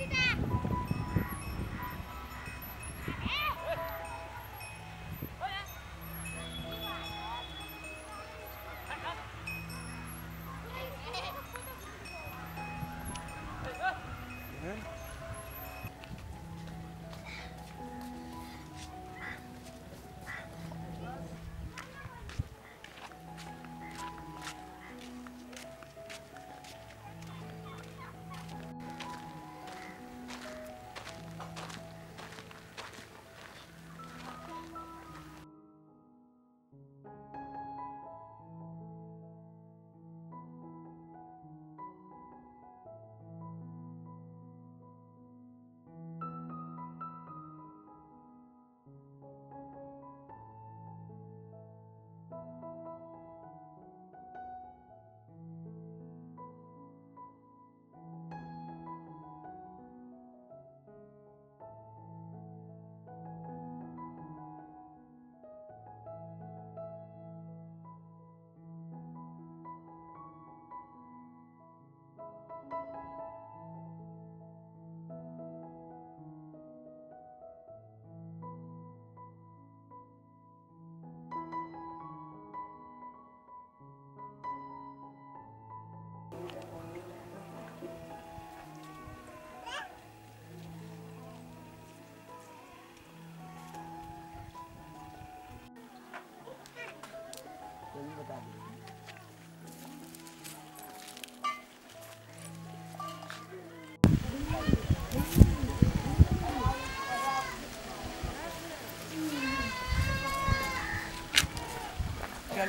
見て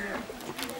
いくよ。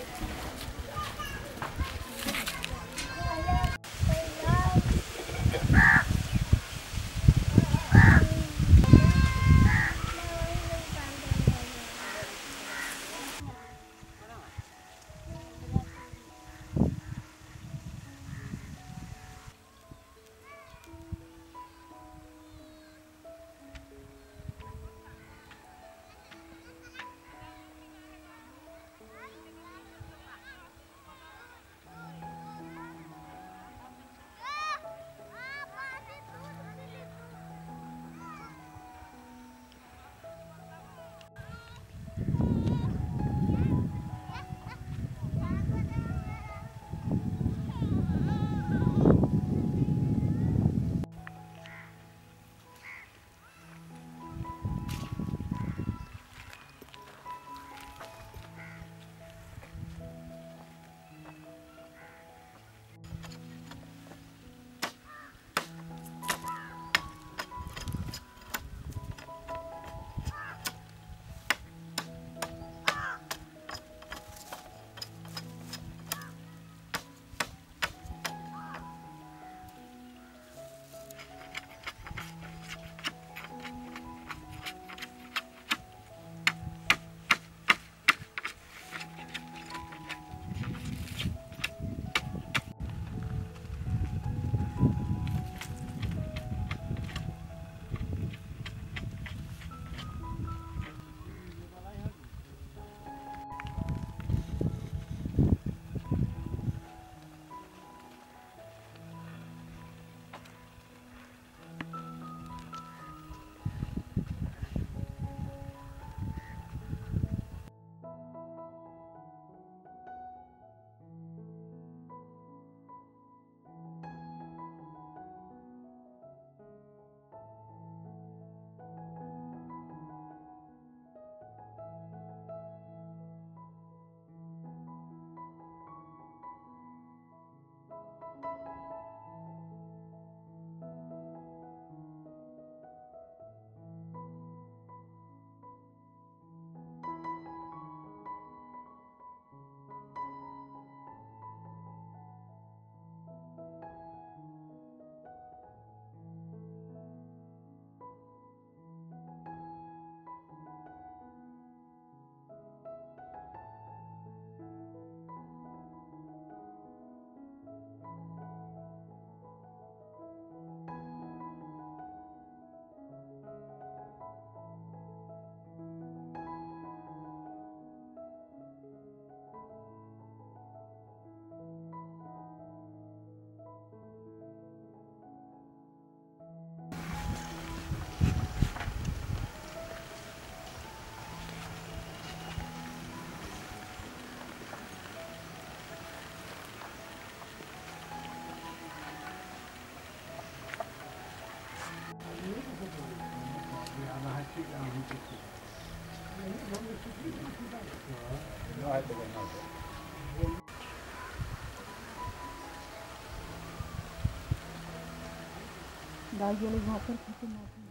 दाई वाले वहाँ पर खत्म